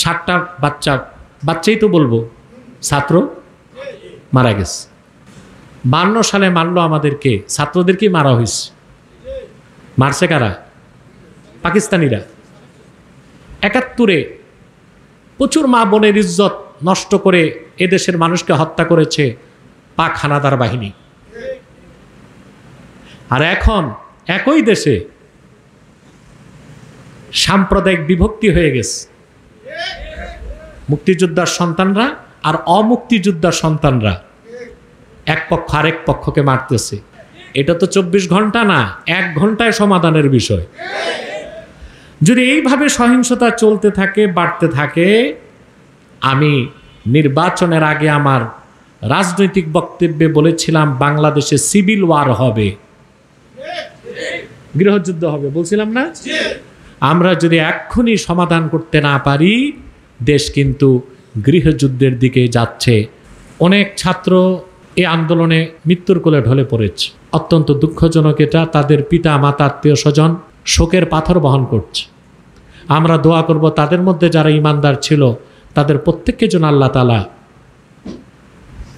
ষাটটা বাচ্চা, বাচ্চাই তো বলব, ছাত্র মারা গেছে। বান্ন সালে মারলো আমাদেরকে ছাত্রদেরকেই মারা হয়েছে মারছে কারা? পাকিস্তানিরা। একাত্তরে প্রচুর মা বোনের ইজ্জত নষ্ট করে এদেশের মানুষকে হত্যা করেছে পাক হানাদার বাহিনী। আর এখন একই দেশে সাম্প্রদায়িক বিভক্তি হয়ে গেছে। মুক্তিযোদ্ধার সন্তানরা আর অমুক্তিযোদ্ধার সন্তানরা। এক পক্ষ আরেক পক্ষকে মারতেছে। এটা তো চব্বিশ ঘণ্টা না, এক ঘন্টায় সমাধানের বিষয়। যদি এইভাবে সহিংসতা চলতে থাকে, বাড়তে থাকে, আমি নির্বাচনের আগে আমার রাজনৈতিক বক্তব্যে বলেছিলাম, বাংলাদেশে সিভিল ওয়ার হবে। গৃহযুদ্ধ হবে, বলছিলাম না? আমরা যদি এক্ষুনি সমাধান করতে না পারি দেশ কিন্তু গৃহযুদ্ধের দিকে যাচ্ছে। অনেক ছাত্র এই আন্দোলনে মৃত্যুর কোলে ঢলে পড়েছে। অত্যন্ত দুঃখজনক এটা, তাদের পিতা, মাতা, আত্মীয় স্বজন শোকের পাথর বহন করছে। আমরা দোয়া করব তাদের মধ্যে যারা ইমানদার ছিল, তাদের প্রত্যেককে যেন আল্লাহ তালা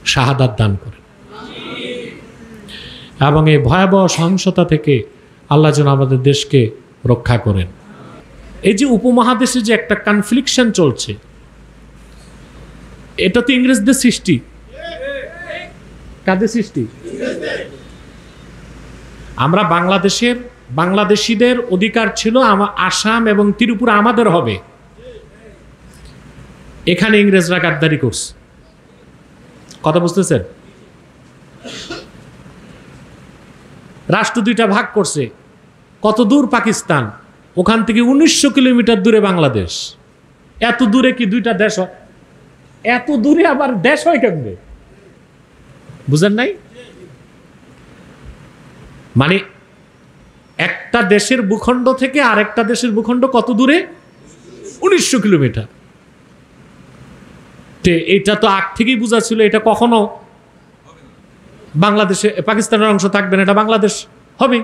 শাহাদাত দান করে এবং এই ভয়াবহ সহিংসতা থেকে আল্লাহ যেন আমাদের দেশকে রক্ষা করেন। এই যে উপমহাদেশে যে একটা কনফ্লিকশন চলছে, এটা তো ইংরেজদের সৃষ্টি। কাদের সৃষ্টি? আমরা বাংলাদেশের, বাংলাদেশিদের অধিকার ছিল আমা- আসাম এবং ত্রিপুরা আমাদের হবে। এখানে ইংরেজরা গাদ্দারি করছে। কথা বুঝতেছেন? রাষ্ট্র দুইটা ভাগ করছে। কত দূর পাকিস্তান? ওখান থেকে উনিশশো কিলোমিটার দূরে বাংলাদেশ। এত দূরে কি দুইটা দেশ হয়? এত দূরে আবার দেশ হয় কেমনে? বুঝেন নাই? মানে একটা দেশের ভূখণ্ড থেকে আরেকটা দেশের ভূখণ্ড কত দূরে? উনিশশো কিলোমিটার। তে এটা তো আগ থেকেই বোঝা ছিল, এটা কখনো বাংলাদেশে, পাকিস্তানের অংশ থাকবে না, এটা বাংলাদেশ হবে।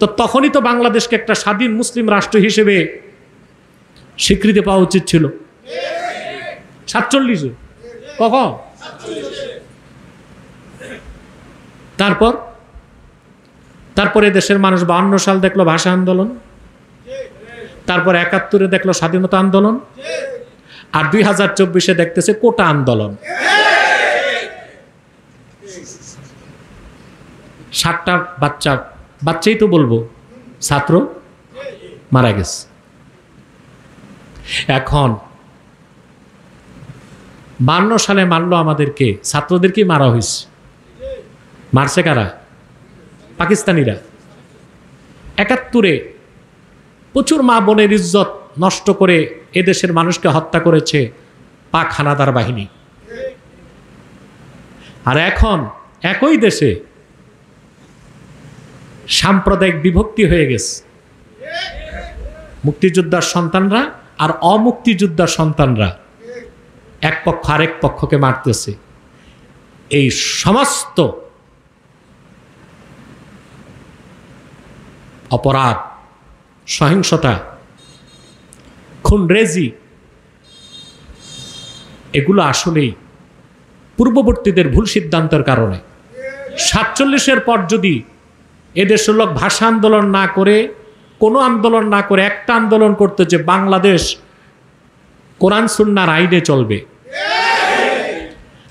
তো তখনই তো বাংলাদেশকে একটা স্বাধীন মুসলিম রাষ্ট্র হিসেবে স্বীকৃতি পাওয়া উচিত ছিল। সাতচল্লিশে। কখন? তারপর? তারপরে দেশের মানুষ বাহান্ন সাল দেখল ভাষা আন্দোলন। তারপর একাত্তরে দেখল স্বাধীনতা আন্দোলন। আর দুই হাজার চব্বিশে দেখতেছে কোটা আন্দোলন। ষাটটা বাচ্চা বাচ্চাই তো বলব, ছাত্র মারা গেছে। এখন বান্ন সালে মারলো আমাদেরকে, ছাত্রদেরকেই মারা হয়েছে। মারছে কারা? পাকিস্তানিরা। একাত্তরে প্রচুর মা বোনের ইজ্জত নষ্ট করে এদেশের মানুষকে হত্যা করেছে পাক হানাদার বাহিনী। আর এখন একই দেশে সাম্প্রদায়িক বিভক্তি হয়ে গেছে। মুক্তিযোদ্ধার সন্তানরা আর অমুক্তিযোদ্ধার সন্তানরা এক পক্ষ আরেক পক্ষকে মারতেছে। এই সমস্ত অপরাধ, সহিংসতা, খুনরেজি, এগুলো আসলেই পূর্ববর্তীদের ভুল সিদ্ধান্তের কারণে। সাতচল্লিশের পর যদি এদেশের লোক ভাষা আন্দোলন না করে, কোনো আন্দোলন না করে একটা আন্দোলন করতে যে বাংলাদেশ কোরআন সুন্নার আইনে চলবে।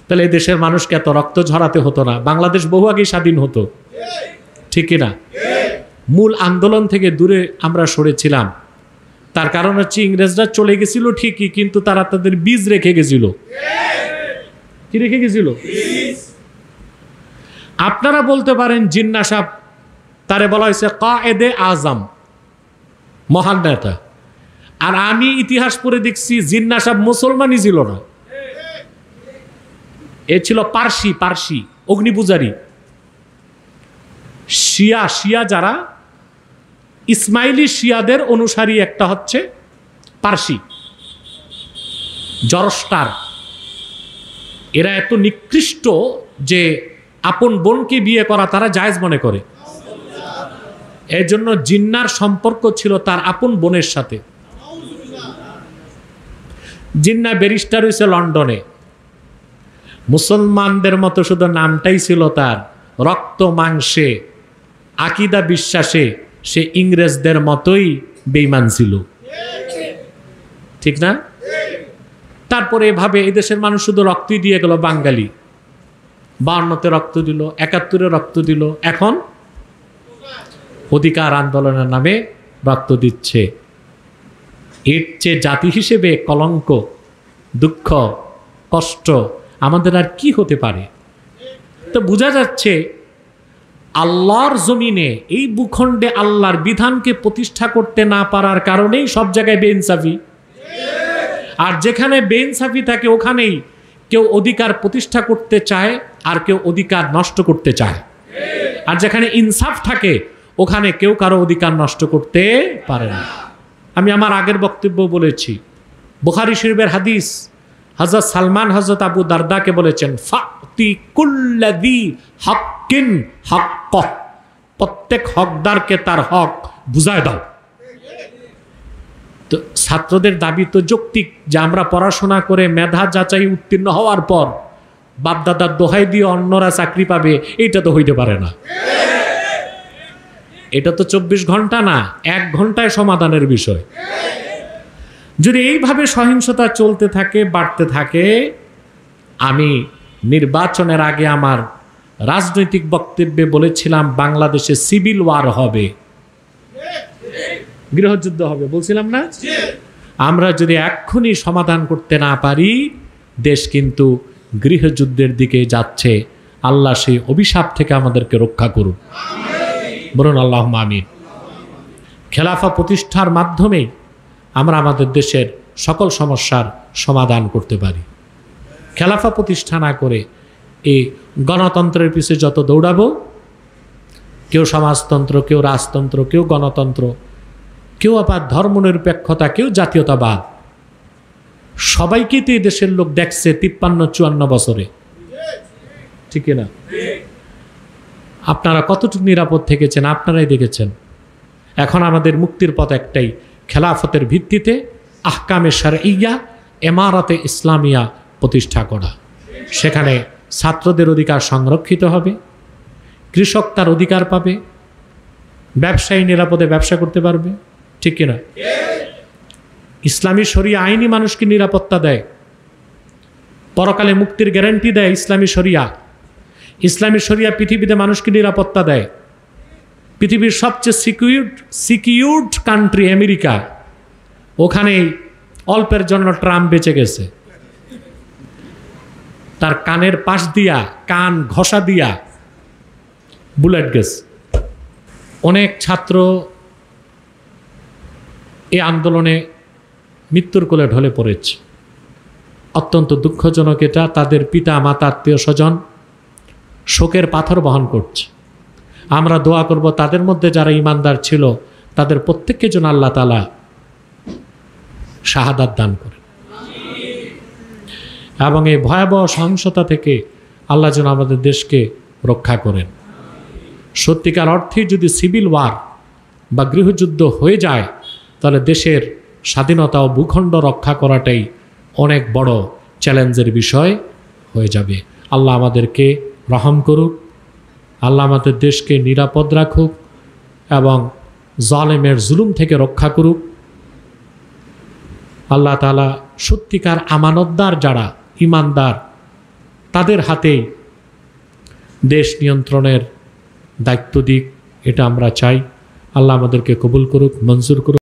তাহলে এদেশের মানুষকে এত রক্ত ঝরাতে হতো না। বাংলাদেশ বহু আগেই স্বাধীন হতো। ঠিক না মূল আন্দোলন থেকে দূরে আমরা সরেছিলাম। তার কারণ হচ্ছে ইংরেজরা চলে গেছিল ঠিকই, কিন্তু তারা তাদের বীজ রেখে গেছিল। কি রেখে গেছিল? আপনারা বলতে পারেন জিন্না সাহ তারে বলা হয়েছে কায়েদে আজম। মহান নেতা। আর আমি ইতিহাস পড়ে দেখছি জিন্না সাহ মুসলমানই ছিল না। এ ছিল পার্সি পার্সি, অগ্নিপূজারী। শিয়া শিয়া যারা, ইসমাইলি শিয়াদের অনুসারী একটা হচ্ছে পার্সি। জরস্টার। এরা এত নিকৃষ্ট যে আপন বোনকে বিয়ে করা তারা জায়েজ মনে করে। এর জন্য জিন্নার সম্পর্ক ছিল তার আপন বোনের সাথে। জিন্না ব্যারিস্টার হয়েছে লন্ডনে। মুসলমানদের মতো শুধু নামটাই ছিল তার, রক্ত মাংসে, আকিদা বিশ্বাসে সে ইংরেজদের মতোই বেইমান ছিল। ঠিক না? তারপরে এভাবে এই দেশের মানুষ শুধু রক্তই দিয়ে গেল বাঙালি। বাউন্নতে রক্ত দিল, একাত্তরে রক্ত দিল, এখন অধিকার আন্দোলনের নামে রক্ত দিচ্ছে। এর চেয়ে জাতি হিসেবে কলঙ্ক, দুঃখ, কষ্ট আমাদের আর কি হতে পারে? তো বোঝা যাচ্ছে আল্লাহর জমিনে এই ভূখণ্ডে আল্লাহর বিধানকে প্রতিষ্ঠা করতে না পারার কারণেই সব জায়গায় বেইনসাফি। আর যেখানে বেইনসাফি থাকে ওখানেই কেউ অধিকার প্রতিষ্ঠা করতে চায় আর কেউ অধিকার নষ্ট করতে চায়। আর যেখানে ইনসাফ থাকে ওখানে কেউ কারও অধিকার নষ্ট করতে পারে না। আমি আমার আগের বক্তব্য বলেছি। বুখারি শরীফের হাদিস হজরত সালমান হজরত আবু দারদাকে বলেছেন, ফাতি কুল্লাদি হক প্রত্যেক হকদারকে তার হক বুঝায় দাও। তো ছাত্রদের দাবি তো যৌক্তিক যে আমরা পড়াশোনা করে মেধা যাচাই উত্তীর্ণ হওয়ার পর বাপদাদার দোহাই দিয়ে অন্যরা চাকরি পাবে এটা তো হইতে পারে না। এটা তো চব্বিশ ঘণ্টা না, এক ঘন্টায় সমাধানের বিষয়। যদি এইভাবে সহিংসতা চলতে থাকে, বাড়তে থাকে, আমি নির্বাচনের আগে আমার রাজনৈতিক বক্তব্যে বলেছিলাম, বাংলাদেশে সিভিল ওয়ার হবে। গৃহযুদ্ধ হবে, বলছিলাম না? আমরা যদি এক্ষুনি সমাধান করতে না পারি, দেশ কিন্তু গৃহযুদ্ধের দিকে যাচ্ছে। আল্লাহ সেই অভিশাপ থেকে আমাদেরকে রক্ষা করুন বলুন আল্লাহ আমিন। খেলাফা প্রতিষ্ঠার মাধ্যমে আমরা আমাদের দেশের সকল সমস্যার সমাধান করতে পারি। খেলাফা প্রতিষ্ঠা না করে এই গণতন্ত্রের পিছিয়ে যত দৌড়াবো, কেউ সমাজতন্ত্র, কেউ রাজতন্ত্র, কেউ গণতন্ত্র, কেউ আবার ধর্মনিরপেক্ষতা, কেউ জাতীয়তাবাদ সবাইকে তো দেশের লোক দেখছে তিপ্পান্ন, চুয়ান্ন বছরে। ঠিক না আপনারা কতটুকু নিরাপদ থেকেছেন, আপনারাই দেখেছেন। এখন আমাদের মুক্তির পথ একটাই, খেলাফতের ভিত্তিতে আহকামে সার ইয়া এমারাতে ইসলামিয়া প্রতিষ্ঠা করা। সেখানে ছাত্রদের অধিকার সংরক্ষিত হবে, কৃষক তার অধিকার পাবে, ব্যবসায়ী নিরাপদে ব্যবসা করতে পারবে, ঠিক কিনা? ইসলামী শরিয়া আইনি মানুষকে নিরাপত্তা দেয়, পরকালে মুক্তির গ্যারান্টি দেয় ইসলামী শরিয়া। ইসলামী শরিয়া পৃথিবীতে মানুষকে নিরাপত্তা দেয়। পৃথিবীর সবচেয়ে সিকিউর সিকিউরড কান্ট্রি আমেরিকা। ওখানেই অল্পের জন্য ট্রাম্প বেঁচে গেছে। তার কানের পাশ দিয়া, কান ঘষা দিয়া বুলেট গেছে। অনেক ছাত্র এই আন্দোলনে মৃত্যুর কোলে ঢলে পড়েছে। অত্যন্ত দুঃখজনক এটা, তাদের পিতা, মাতা আত্মীয় স্বজন শোকের পাথর বহন করছে। আমরা দোয়া করব তাদের মধ্যে যারা ইমানদার ছিল, তাদের প্রত্যেককে যেন আল্লাহ তালা শাহাদাত দান করে এবং এই ভয়াবহ সহিংসতা থেকে আল্লাহ যেন আমাদের দেশকে রক্ষা করেন। সত্যিকার অর্থে যদি সিভিল ওয়ার বা গৃহযুদ্ধ হয়ে যায়, তাহলে দেশের স্বাধীনতা ও ভূখণ্ড রক্ষা করাটাই অনেক বড় চ্যালেঞ্জের বিষয় হয়ে যাবে। আল্লাহ আমাদেরকে রহম করুক, আল্লাহ আমাদের দেশকে নিরাপদ রাখুক এবং জলেমের জুলুম থেকে রক্ষা করুক। আল্লাহ তালা সত্যিকার আমানতদার যারা ইমানদার তাদের হাতেই দেশ নিয়ন্ত্রণের দায়িত্ব দিক, এটা আমরা চাই। আল্লাহ আমাদেরকে কবুল করুক, মঞ্জুর করুক।